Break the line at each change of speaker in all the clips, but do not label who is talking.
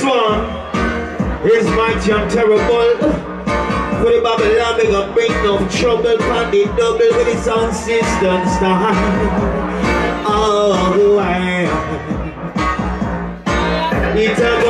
This one is mighty and terrible. For the Babylon, we gonna bring no trouble from the double with sound system style. All the oh, way. It's a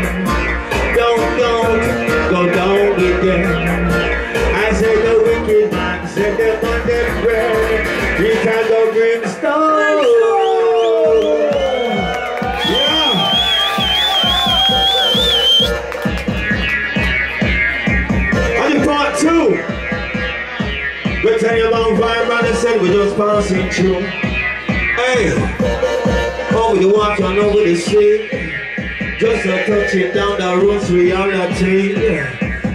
we just passing through. Hey, over the water and over the sea. Just a touch it down the road's reality.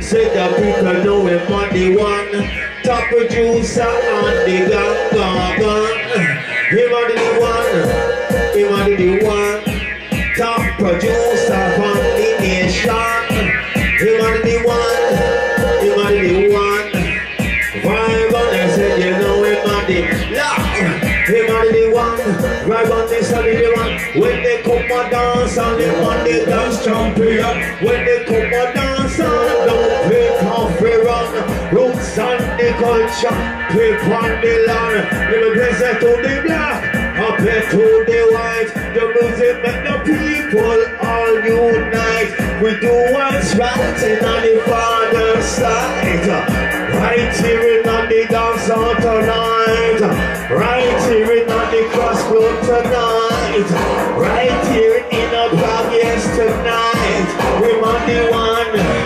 Say the people know we're money one. Top producer and the gang gang gang. Him and the one, When they come and dance don't play coffee run. Roots and the culture, play on the land. Let me present to the black, play to the white. The music make the people all unite. We do what's right in on the father's side. Right here in on the dance hall tonight. Right here in on the crossroad tonight. Right here in the club, yes tonight. We on the one,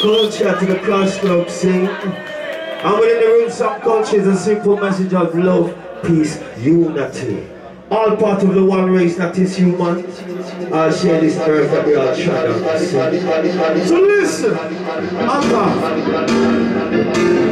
culture to the Cross Club sing. And within the roots and culture a simple message of love, peace, unity. All part of the one race that is human. I'll share this earth that we are trying to sing. So listen, Anka.